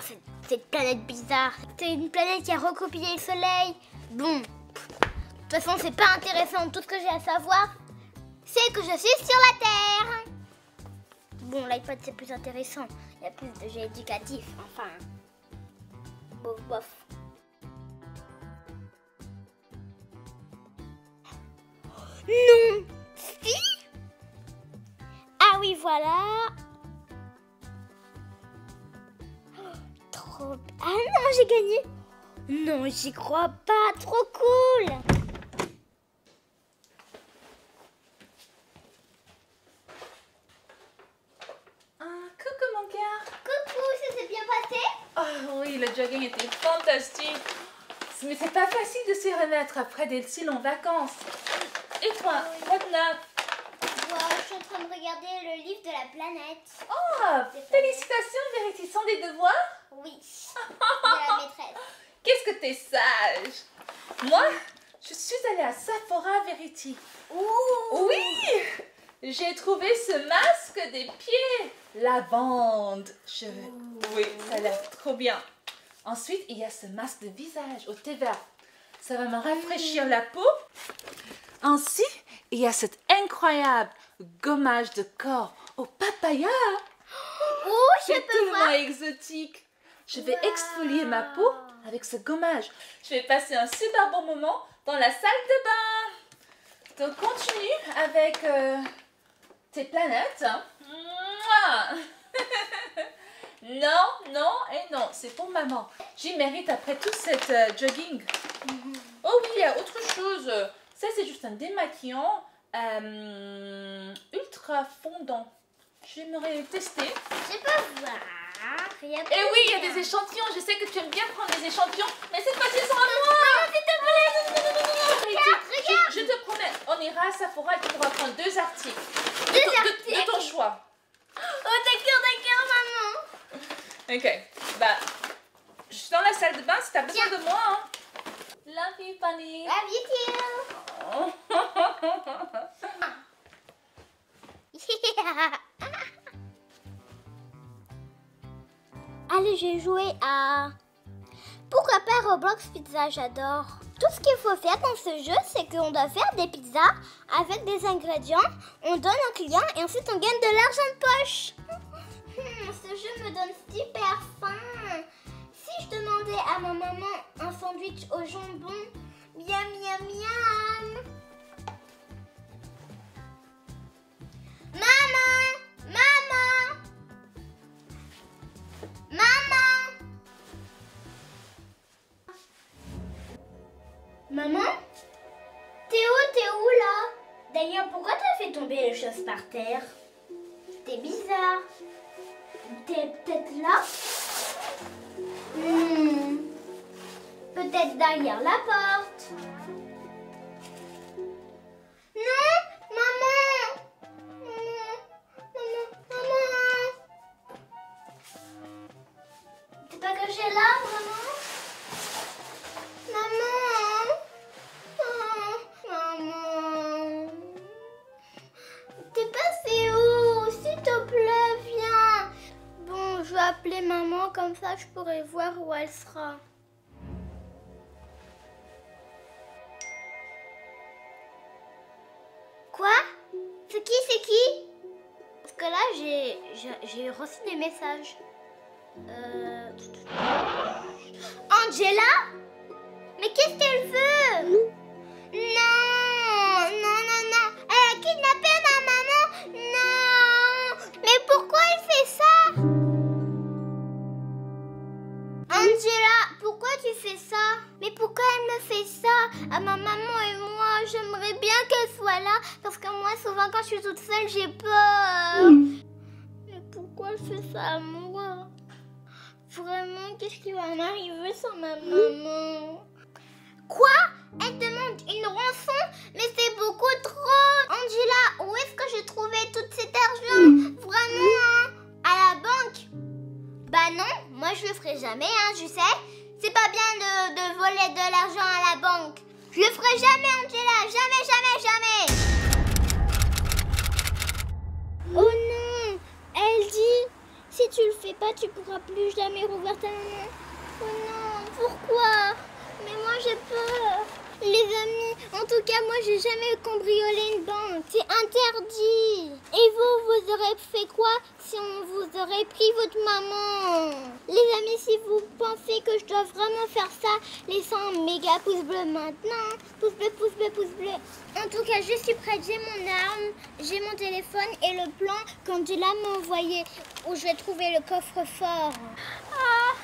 quoi cette, planète bizarre C'est une planète qui a recopié le soleil. Bon, de toute façon, c'est pas intéressant. Tout ce que j'ai à savoir, c'est que je suis sur la Terre. Bon, l'iPad, c'est plus intéressant. Il y a plus de jeux éducatifs. Enfin, bof, bof. Non Si Ah oui, voilà. Trop... Ah non, j'ai gagné Non, j'y crois pas. Trop cool Ah, coucou mon gars. Coucou, ça s'est bien passé? Oh oui, le jogging était fantastique. Mais c'est pas facile de s'y remettre après des si longues vacances. Et toi, quoi de neuf Wow, je suis en train de regarder le livre de la planète. Oh, félicitations, Vérité, sont des devoirs Oui, de la maîtresse. Qu'est-ce que t'es sage? Moi, je suis allée à Sephora Verity. Ouh Oui J'ai trouvé ce masque des pieds. Lavande. Je... Oui, ça a l'air trop bien. Ensuite, il y a ce masque de visage au thé vert. Ça va me rafraîchir la peau. Ensuite, il y a cet incroyable gommage de corps au papaya. Ouh, je C'est tellement voir. exotique. Je vais exfolier ma peau avec ce gommage. Je vais passer un super bon moment dans la salle de bain. Donc continue avec euh, tes planètes. Mouah. non, non et non, c'est pour maman. J'y mérite après tout cette euh, jogging. Oh oui, il y a autre chose. Ça, c'est juste un démaquillant euh, ultra fondant. J'aimerais tester. Je peux voir. Il y a Et pas oui, il y a des échantillons. Je sais que tu aimes bien prendre des échantillons, mais cette fois-ci, ils sont à moi. Maman, s'il te plaît. Regarde, regarde. Je, je te promets, on ira à Sephora et tu pourras prendre deux articles. De, Deux ton- de- articles. de ton choix. Oh, d'accord, d'accord, maman. Ok. Bah, je suis dans la salle de bain si t'as besoin de moi. Hein. Love you, Fanny. Love you too. Allez, j'ai joué à... Pourquoi pas Roblox Pizza, j'adore. Tout ce qu'il faut faire dans ce jeu, c'est qu'on doit faire des pizzas avec des ingrédients, on donne au client et ensuite on gagne de l'argent de poche. Ce jeu me donne super faim. Si je demandais à ma maman un sandwich au jambon, miam miam miam. Terre T'es bizarre. T'es peut-être là Hmm. Peut-être derrière la j'ai- reçu des messages. Euh... Angela? Mais qu'est-ce qu'elle veut? Non Non, non, non. Elle a kidnappé ma maman. Non. Mais pourquoi elle fait ça? Angela, pourquoi tu fais ça? Mais pourquoi elle me fait ça? À ma maman et moi, j'aimerais bien qu'elle soit là. Parce que moi, souvent, quand je suis toute seule, j'ai peur. Elle fait ça à moi. Vraiment, qu'est-ce qui va m'arriver sans ma maman? Quoi? Elle demande une rançon Mais c'est beaucoup trop. Angela, où est-ce que j'ai trouvé tout cet argent? Vraiment, hein? À la banque? Bah non, moi je le ferai jamais, hein, je sais. C'est pas bien de, de voler de l'argent à la banque. Je le ferai jamais, Angela, jamais, jamais, jamais. Oh non, elle dit, Si tu le fais pas, tu pourras plus jamais rouvrir ta maman. Oh non, pourquoi? Mais moi j'ai peur. Les amis, en tout cas, moi j'ai jamais cambriolé une banque. C'est interdit. Et vous, vous aurez fait quoi si on vous aurait pris votre maman? Les amis, si vous pensez que je dois vraiment faire ça, laissez un méga pouce bleu maintenant. Pouce bleu, pouce bleu, pouce bleu. En tout cas, je suis prête, j'ai mon arme, j'ai mon téléphone et le plan qu'Angela m'a envoyé où je vais trouver le coffre-fort. Ah,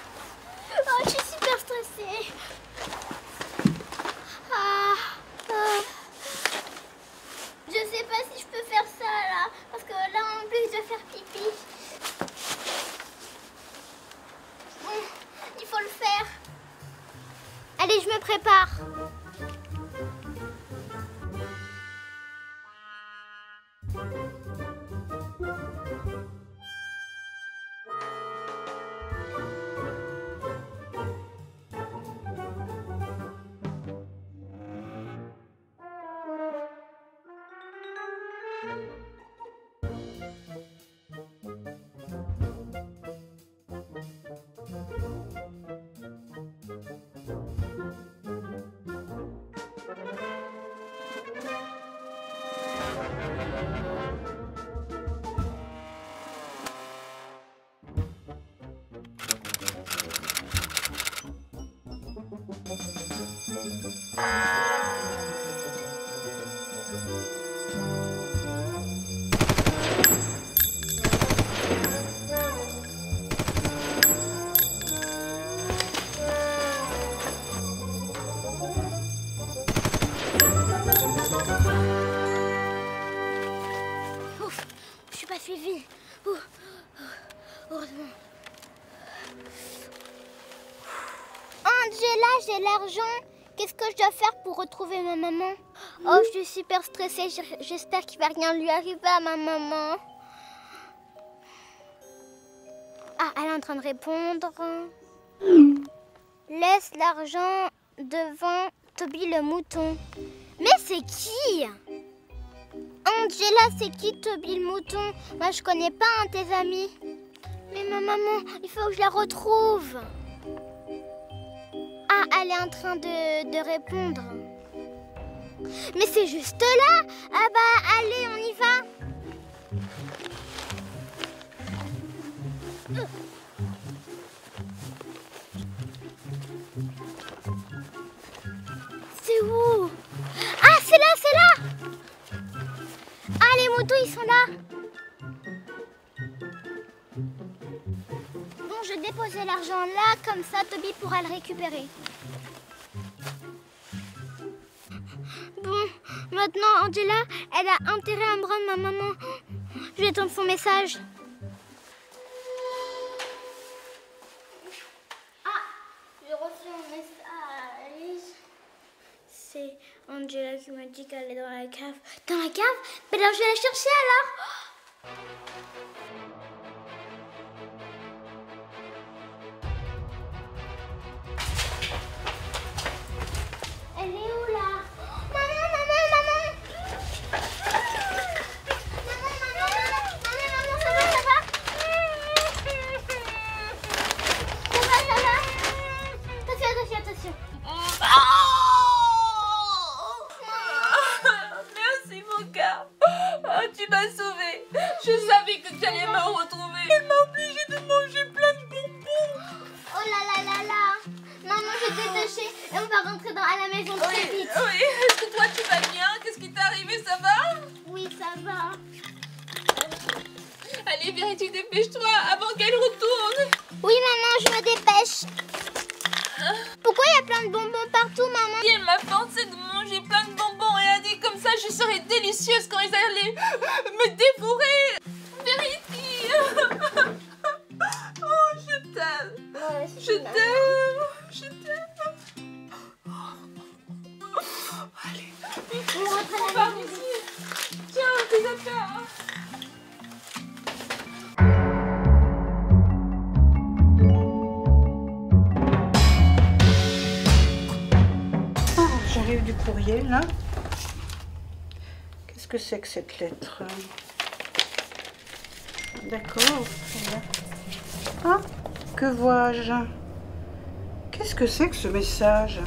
oh, je suis super stressée. Ah. Je sais pas si je peux faire ça là, parce que là en plus je vais faire pipi. Bon, il faut le faire. Allez, je me prépare. Ouh, ouh, heureusement. Angela, j'ai l'argent. Qu'est-ce que je dois faire pour retrouver ma maman? Oh, je suis super stressée. J'espère qu'il va rien lui arriver à ma maman. Ah, elle est en train de répondre. Laisse l'argent devant Toby le mouton. Mais c'est qui? Angela, c'est qui Toby le mouton? Moi, je connais pas un de tes amis. Mais ma maman, il faut que je la retrouve. Ah, elle est en train de, de répondre. Mais c'est juste là Ah bah, allez, on y va C'est où? Ah, c'est là, c'est là Ils sont là Bon, je déposer l'argent là, comme ça, Toby pourra le récupérer. Bon, maintenant, Angela, elle a intérêt à me rendre ma maman. Je vais attendre son message. Ah, j'ai reçu un message. C'est Angela qui m'a dit qu'elle est dans la cave. Dans la cave? Ben alors je vais la chercher alors. Tu m'as sauvée. Je savais que tu allais me retrouver. Elle m'a obligée de manger plein de bonbons. Oh là là là là Maman, je t'ai détaché et on va rentrer dans, à la maison très vite oui. Est-ce que toi tu vas bien? Qu'est-ce qui t'est arrivé? Ça va? Oui, ça va Allez, Vérité, dépêche-toi avant qu'elle retourne. Oui, maman, je me dépêche Pourquoi il y a plein de bonbons partout, maman? Et elle m'a je serais délicieuse quand ils allaient me dévorer. Vérité. Oh, je t'aime. Je t'aime. Je t'aime. Allez, On part maison. ici. Tiens, tes affaires. Ah, J'arrive du courrier là. Que c'est que cette lettre D'accord. voilà. Ah, que vois-je Qu'est-ce que c'est que ce message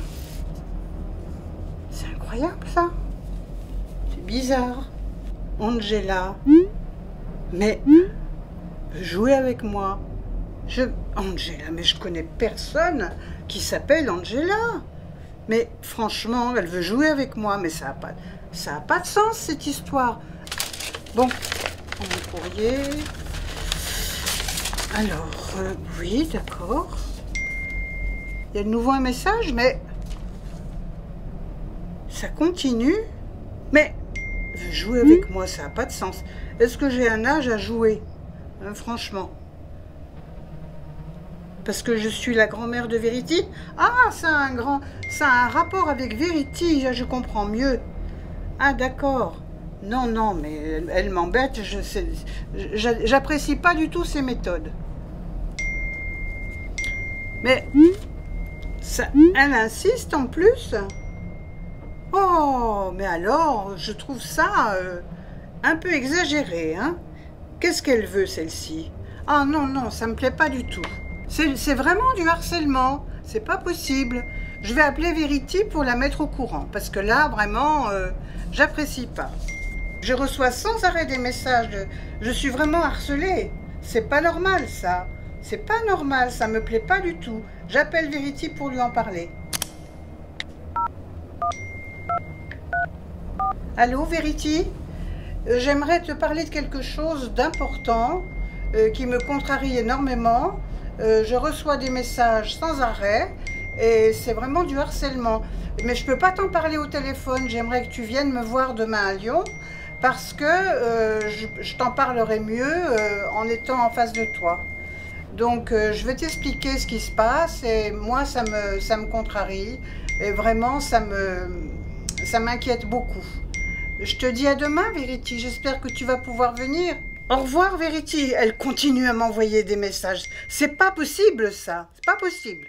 C'est incroyable ça. C'est bizarre. Angela. Mais jouer avec moi. Je Angela, mais je connais personne qui s'appelle Angela. Mais franchement, elle veut jouer avec moi, mais ça n'a pas, ça a pas de sens cette histoire. Bon, mon courrier. Alors, euh, oui, d'accord. Il y a de nouveau un message, mais ça continue. Mais jouer avec moi, ça n'a pas de sens. Est-ce que j'ai un âge à jouer Hein, Franchement? Parce que je suis la grand-mère de Verity Ah, ça a un grand... Ça a un rapport avec Verity, je comprends mieux. Ah, d'accord. Non, non, mais elle, elle m'embête, J'apprécie pas du tout ses méthodes. Mais... Ça, elle insiste en plus Oh, mais alors, je trouve ça euh, un peu exagéré, hein Qu'est-ce qu'elle veut, celle-ci? Ah non, non, ça me plaît pas du tout. C'est c'est vraiment du harcèlement. C'est pas possible. Je vais appeler Verity pour la mettre au courant, parce que là, vraiment, euh, j'apprécie pas. Je reçois sans arrêt des messages de je suis vraiment harcelée. C'est pas normal, ça. C'est pas normal, ça me plaît pas du tout. J'appelle Verity pour lui en parler. Allô, Verity? Euh, J'aimerais te parler de quelque chose d'important euh, qui me contrarie énormément. Euh, je reçois des messages sans arrêt et c'est vraiment du harcèlement. Mais je peux pas t'en parler au téléphone. J'aimerais que tu viennes me voir demain à Lyon parce que euh, je, t'en parlerai mieux euh, en étant en face de toi. Donc euh, je vais t'expliquer ce qui se passe et moi ça me, ça me contrarie et vraiment ça ça m'inquiète beaucoup. Je te dis à demain, Verity. J'espère que tu vas pouvoir venir. Au revoir, Verity. Elle continue à m'envoyer des messages. C'est pas possible, ça. C'est pas possible.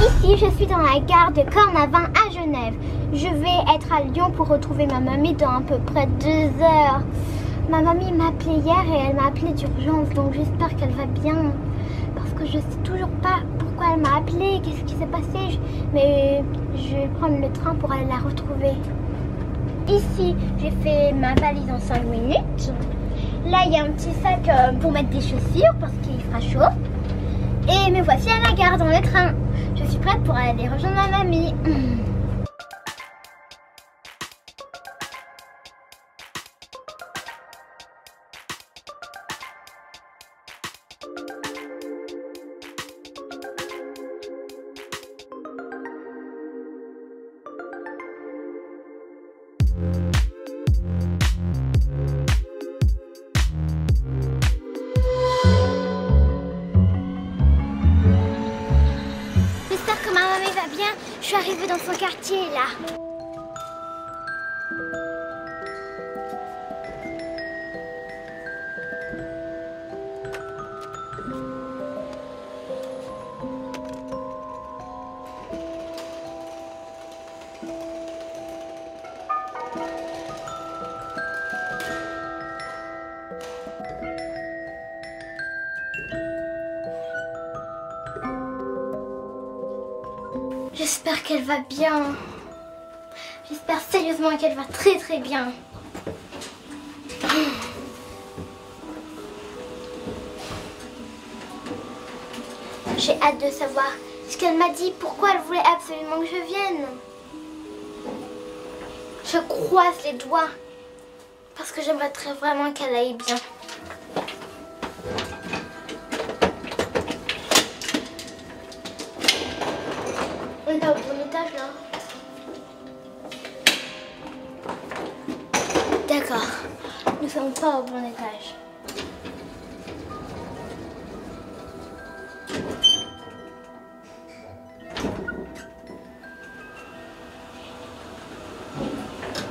Ici, je suis dans la gare de Cornavin à Genève. Je vais être à Lyon pour retrouver ma mamie dans à peu près deux heures. Ma mamie m'a appelé hier et elle m'a appelé d'urgence, donc j'espère qu'elle va bien. Parce que je sais toujours pas pourquoi elle m'a appelé, qu'est-ce qui s'est passé. Mais je vais prendre le train pour aller la retrouver. Ici, j'ai fait ma valise en 5 minutes. Là, il y a un petit sac euh, pour mettre des chaussures parce qu'il fera chaud. Et me voici à la gare dans le train. Je suis prête pour aller rejoindre ma mamie. J'espère qu'elle va bien. J'espère sérieusement qu'elle va très très bien. J'ai hâte de savoir ce qu'elle m'a dit, pourquoi elle voulait absolument que je vienne. Je croise les doigts parce que j'aimerais très vraiment qu'elle aille bien. Sommes pas au bon étage.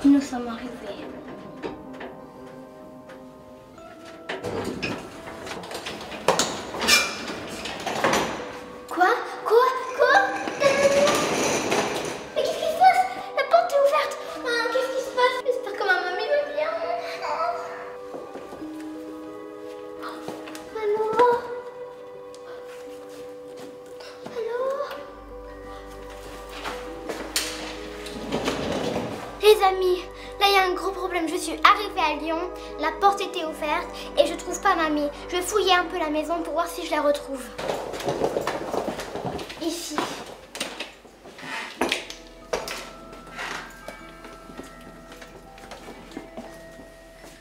Nous sommes arrivés. La porte était ouverte et je trouve pas mamie. Je vais fouiller un peu la maison pour voir si je la retrouve. Ici.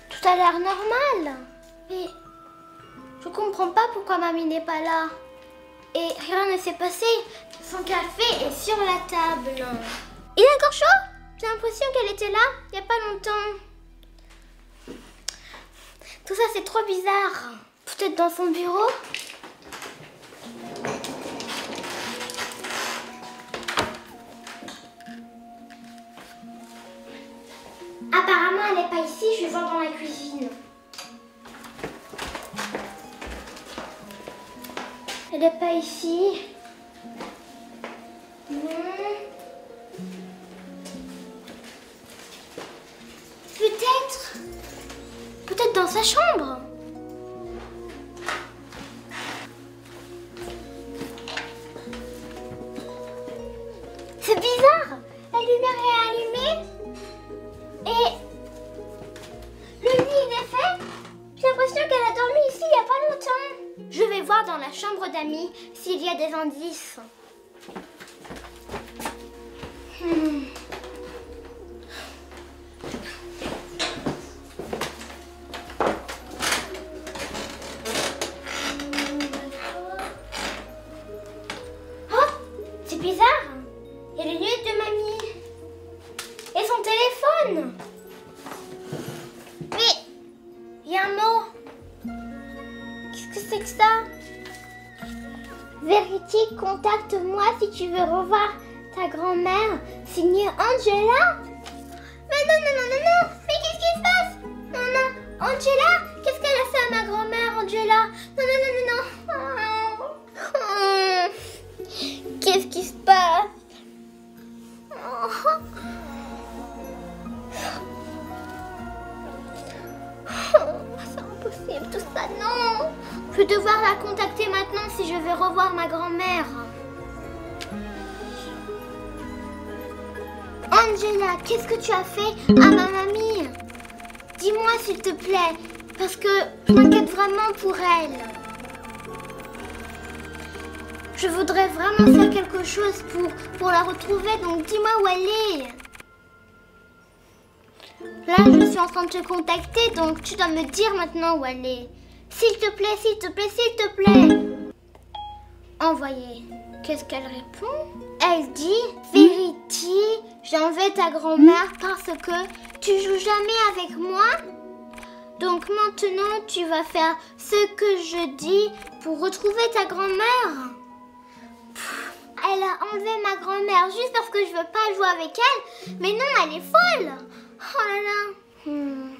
Tout a l'air normal. Mais je comprends pas pourquoi mamie n'est pas là. Et rien ne s'est passé. Son café est sur la table. Il est encore chaud? J'ai l'impression qu'elle était là il n'y a pas longtemps. C'est trop bizarre. Peut-être dans son bureau Apparemment elle n'est pas ici, je vais voir dans la cuisine. Elle n'est pas ici. Contacte-moi si tu veux revoir ta grand-mère. Signé Angela. Mais non, non, non, non, non. Mais qu'est-ce qui se passe? Non, non Angela pour elle. Je voudrais vraiment faire quelque chose pour, la retrouver, donc dis-moi où elle est. Là, je suis en train de te contacter, donc tu dois me dire maintenant où elle est. S'il te plaît, s'il te plaît, s'il te plaît. Envoyer. Qu'est-ce qu'elle répond? Elle dit Verity, j'en vais ta grand-mère parce que tu joues jamais avec moi. Donc maintenant, tu vas faire ce que je dis pour retrouver ta grand-mère. Elle a enlevé ma grand-mère juste parce que je veux pas jouer avec elle. Mais non, elle est folle. Oh là là. Hmm.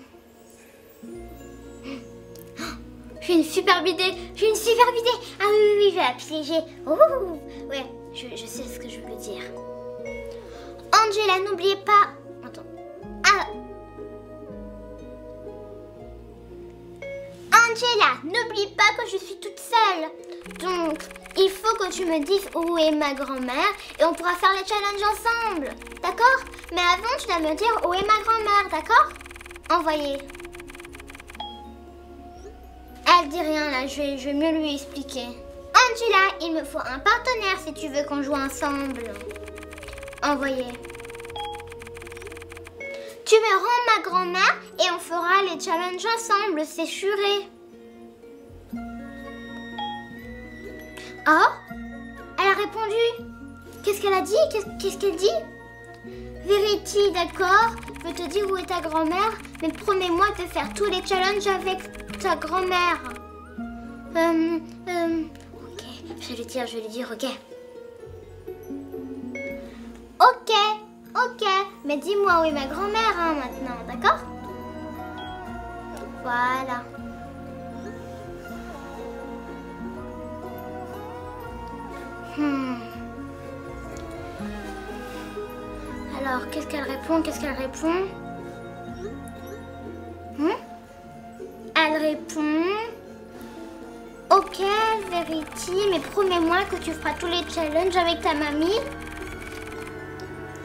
J'ai une superbe idée. J'ai une superbe idée. Ah oui, oui, oui, je vais la piéger. Ouh, ouais, je, je sais ce que je veux dire. Angela, n'oubliez pas. Attends. Ah. Angela, n'oublie pas que je suis toute seule. Donc, il faut que tu me dises où est ma grand-mère et on pourra faire les challenges ensemble. D'accord? Mais avant, tu dois me dire où est ma grand-mère, d'accord? Envoyez. Elle dit rien là, je vais, mieux lui expliquer. Angela, il me faut un partenaire si tu veux qu'on joue ensemble. Envoyez. Tu me rends ma grand-mère? Et on fera les challenges ensemble, c'est juré. Oh Elle a répondu. Qu'est-ce qu'elle a dit? Qu'est-ce qu'elle dit? Verity, d'accord, je vais te dire où est ta grand-mère, mais promets-moi de faire tous les challenges avec ta grand-mère. Euh, euh, ok, je vais lui dire, je vais lui dire, ok. Ok, ok, mais dis-moi où est ma grand-mère hein, maintenant, d'accord? Voilà. Hmm. Alors, qu'est-ce qu'elle répond Qu'est-ce qu'elle répond Hmm Elle répond Ok, Verity, mais promets-moi que tu feras tous les challenges avec ta mamie.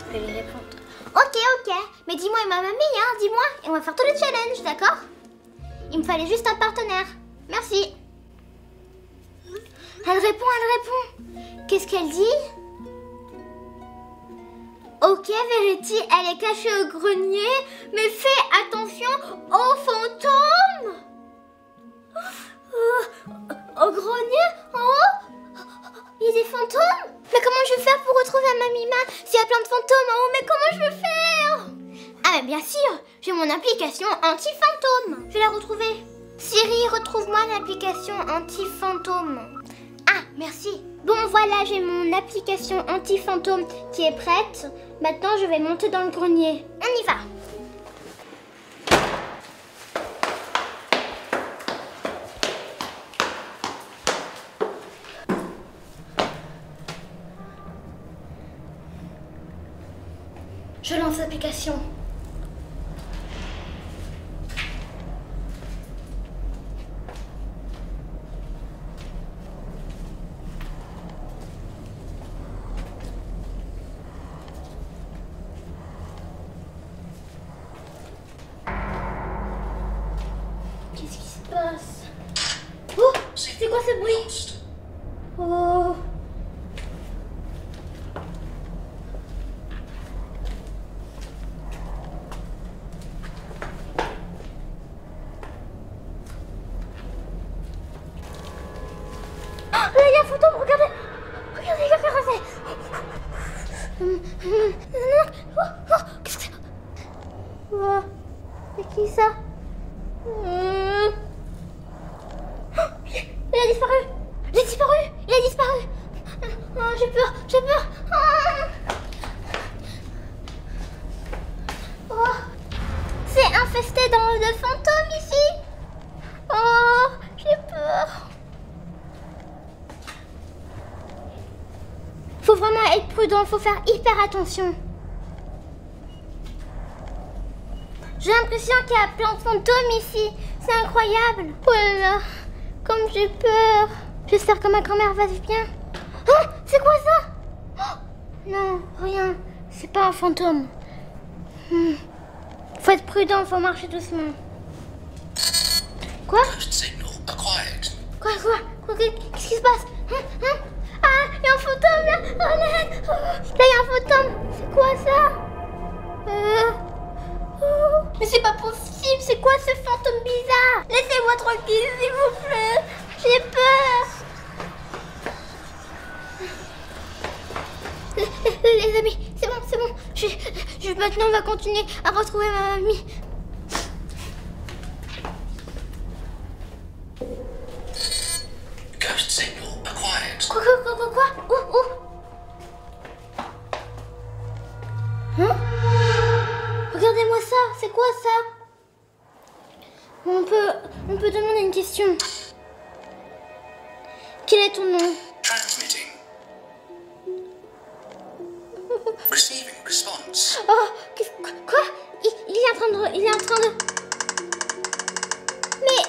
Je vais lui répondre. Ok, ok. Mais dis-moi et ma mamie, hein, dis-moi. Et on va faire tous les challenges, d'accord? Il me fallait juste un partenaire. Merci. Elle répond, elle répond. Qu'est-ce qu'elle dit? Ok, Verity, elle est cachée au grenier, mais fais attention aux fantômes. Euh, au grenier En haut? Il y a des fantômes? Mais comment je vais faire pour retrouver Mamie Ma s'il y a plein de fantômes en haut? Mais comment je vais faire? Ah, mais bien sûr J'ai mon application anti-fantôme Je vais la retrouver. Siri, retrouve-moi l'application anti-fantôme. Ah, merci. Bon, voilà, j'ai mon application anti-fantôme qui est prête. Maintenant, je vais monter dans le grenier. On y va. Je lance l'application. Qu'est-ce qui se passe Oh C'est quoi ce bruit Oh Ah, Là, il y a un fantôme, regardez Regardez, regardez Hum, hum, non, oh, oh, Qu'est-ce que c'est Oh, C'est qui ça Hum. Oh, Il a disparu a disparu Il a disparu Oh, j'ai peur, j'ai peur. Oh, C'est infesté dans de fantômes ici Oh, j'ai peur Faut vraiment être prudent, faut faire hyper attention. J'ai l'impression qu'il y a plein de fantômes ici. C'est incroyable. Oh là là, comme j'ai peur. J'espère que ma grand-mère va bien. Oh, c'est quoi ça? Oh, Non, rien. C'est pas un fantôme. Hmm. Faut être prudent, faut marcher doucement. Mais c'est pas possible C'est quoi ce fantôme bizarre? Laissez-moi tranquille, s'il vous plaît J'ai peur Les amis, c'est bon, c'est bon. Je, maintenant, on va continuer à retrouver ma mamie. Question. Quel est ton nom Transmitting. Receiving response. Oh, qu'est-ce- quoi? Il, il est en train de, il est en train de... Mais...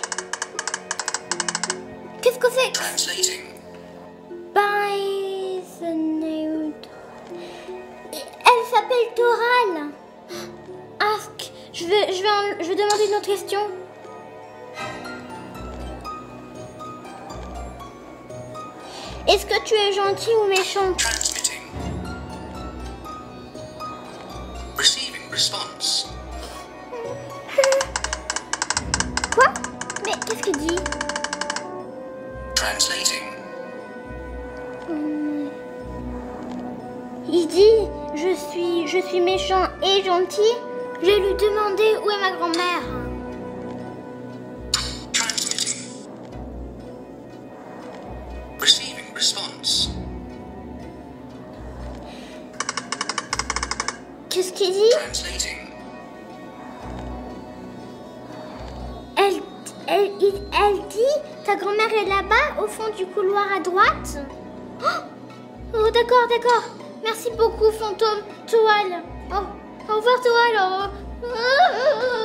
Qu'est-ce que c'est Translating. By the name... Elle s'appelle Toral. Ask. Je vais, je vais, en- je vais demander une autre question. Est-ce que tu es gentil ou méchant Transmitting. Receiving response. Quoi? Mais qu'est-ce qu'il dit? Translating. Hum. Il dit je suis je suis méchant et gentil. Je vais lui demander où est ma grand-mère. D'accord. Merci beaucoup, fantôme. Toile. Au revoir, toile. Oh,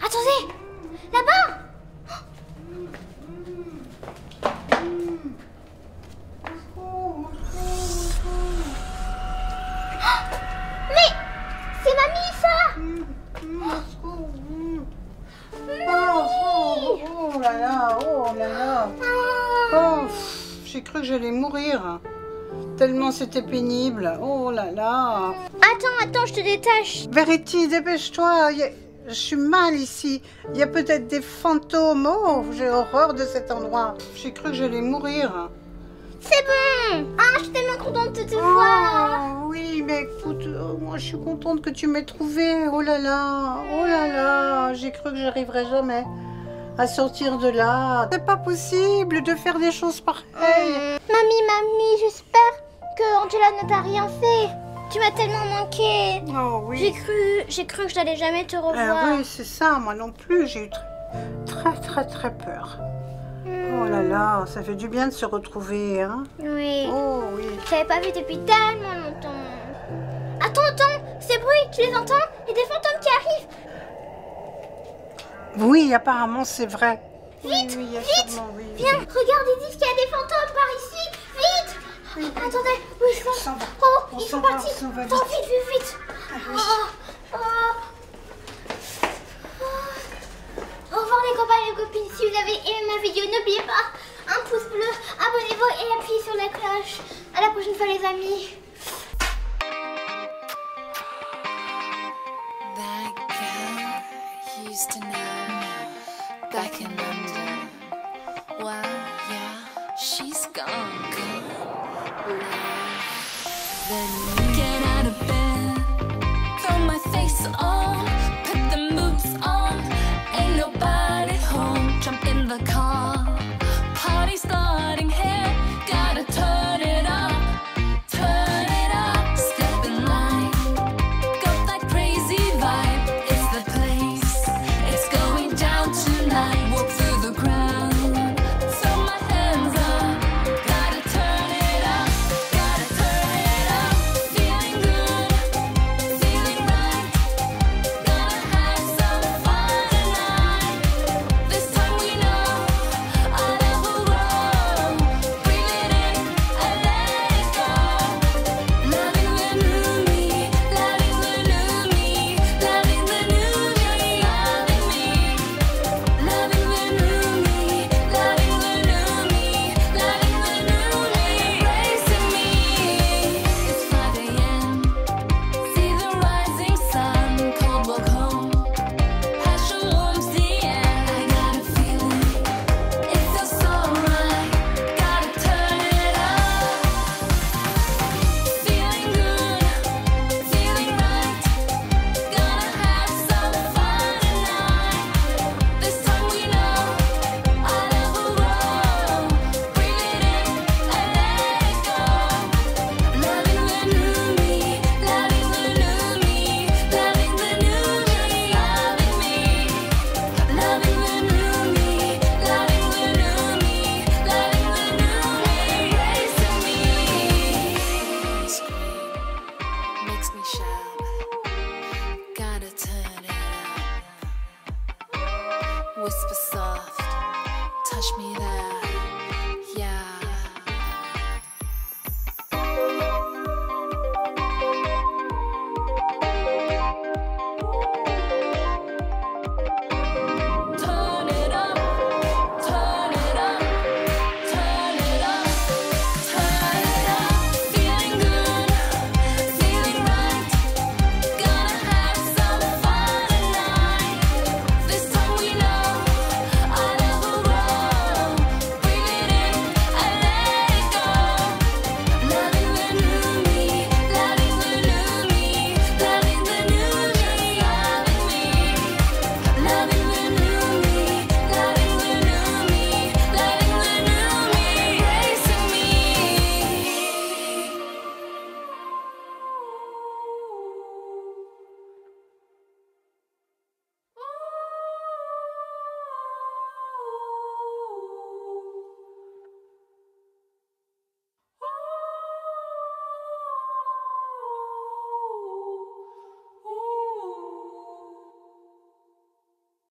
attendez. Là-bas. Mais c'est mamie ça Oh, oh, oh là là, oh là là. Oh, j'ai cru que j'allais mourir. Tellement c'était pénible. Oh là là. Attends, attends, je te détache. Verity, dépêche-toi. Je suis mal ici. Il y a peut-être des fantômes. Oh, j'ai horreur de cet endroit. J'ai cru que j'allais mourir. C'est bon. Ah, je suis tellement contente de te voir. Oh, oui, mais écoute, euh, moi je suis contente que tu m'aies trouvé. Oh là là, oh là là, j'ai cru que j'arriverais jamais à sortir de là. C'est pas possible de faire des choses pareilles. Mamie, mamie, j'espère que Angela ne t'a rien fait. Tu m'as tellement manqué. Oh J'ai oui. cru, j'ai cru que je n'allais jamais te Ah revoir. oui, c'est ça, moi non plus, j'ai eu très très très peur. Hmm, Oh là là, ça fait du bien de se retrouver, hein. Oui. Oh oui. Je t'avais pas vu depuis tellement longtemps. Attends, attends, ces bruits, tu les entends? Il y a des fantômes qui arrivent. Oui, apparemment c'est vrai. Vite, oui, oui, vite, sûrement, oui, oui. Viens, regarde, ils disent qu'il y a des fantômes par ici. Vite Oui, oui. Attendez, où ils sont On s'en va. Oh, On ils sont va, partis. on Attends, vite. vite, vite, vite. Ah oui. Oh, oh. Au revoir les copains et les copines. Si vous avez aimé ma vidéo, n'oubliez pas un pouce bleu, abonnez-vous et appuyez sur la cloche. À la prochaine fois les amis. That girl used to know back in London. Well, yeah, she's gone. Love the